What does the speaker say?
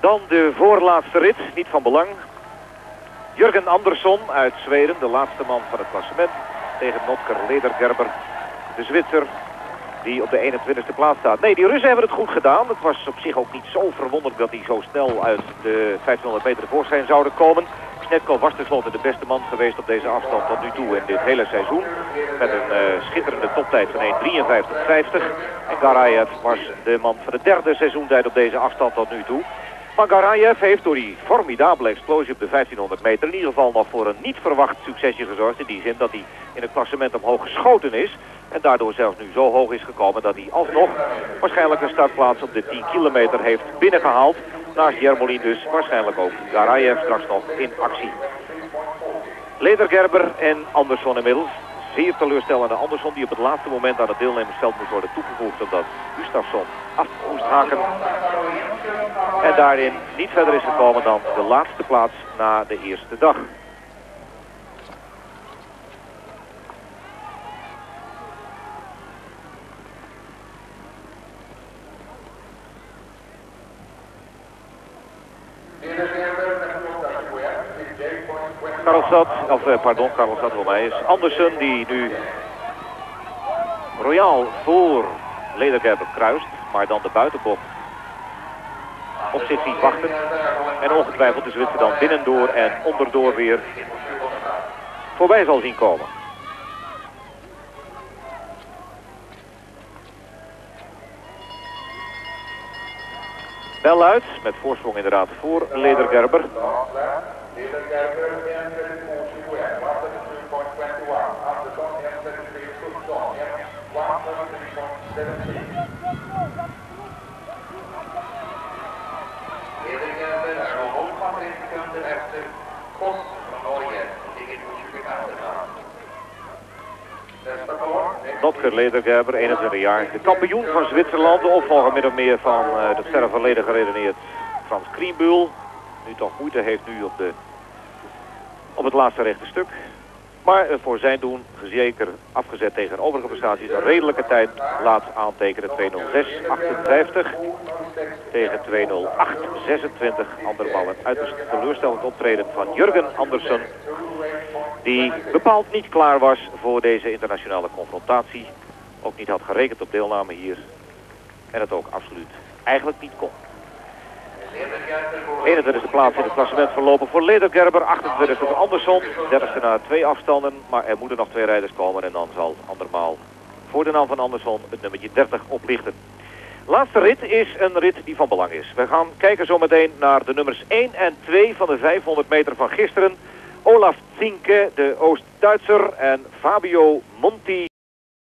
Dan de voorlaatste rit, niet van belang. Jurgen Andersson uit Zweden, de laatste man van het klassement. Tegen Notker Ledergerber, de Zwitser, die op de 21ste plaats staat. Nee, die Russen hebben het goed gedaan. Het was op zich ook niet zo verwonderlijk dat die zo snel uit de 1500 meter tevoorschijn zouden komen. Snetkov was tenslotte de beste man geweest op deze afstand tot nu toe in dit hele seizoen. Met een uh, schitterende toptijd van 1.53.50. En Garayev was de man van de derde seizoentijd op deze afstand tot nu toe. Maar Garayev heeft door die formidabele explosie op de 1500 meter in ieder geval nog voor een niet verwacht succesje gezorgd. In die zin dat hij in het klassement omhoog geschoten is. En daardoor zelfs nu zo hoog is gekomen dat hij alsnog waarschijnlijk een startplaats op de 10 kilometer heeft binnengehaald. Naast Jermolin dus waarschijnlijk ook Garayev straks nog in actie. Ledergerber en Andersson inmiddels. Zeer teleurstellende Andersson die op het laatste moment aan het deelnemersveld moest worden toegevoegd omdat Gustafsson af moest haken. En daarin niet verder is gekomen dan de laatste plaats na de eerste dag. Karlstad, of eh, pardon, Karlstad voor mij is Andersen die nu royaal voor Ledergerber kruist, maar dan de buitenbocht op zich ziet wachten. En ongetwijfeld de Zwitser dan binnendoor en onderdoor weer voorbij zal zien komen. Wel uit, met voorsprong inderdaad voor Ledergerber. Ledergerber 1.32.21, Wachter 2.21, Andersson 1.33.17, 1.33.17. Ledergerber är nog 0,3 sekunder efter Koss från Norge, ligger på 25 plats. Notker Ledergerber, 21 jaar. De kampioen van Zwitserland, de opvolger min of meer van uh, de sterren verleden geredeneerd Frans Krienbuhl. Nu toch moeite heeft nu op de op het laatste rechte stuk. Maar voor zijn doen zeker afgezet tegen overige prestaties een redelijke tijd laat aantekenen. 2.06.58 tegen 2.08.26. Andermaal een uiterst teleurstellend optreden van Jurgen Andersen. Die bepaald niet klaar was voor deze internationale confrontatie. Ook niet had gerekend op deelname hier. En het ook absoluut eigenlijk niet kon. 21e plaats in het klassement verlopen voor Ledergerber. 28e voor Andersson. 30e na twee afstanden. Maar er moeten nog twee rijders komen. En dan zal andermaal voor de naam van Andersson het nummertje 30 oplichten. Laatste rit is een rit die van belang is. We gaan kijken zometeen naar de nummers 1 en 2 van de 500 meter van gisteren. Olaf Zinke, de Oost-Duitser. En Fabio Monti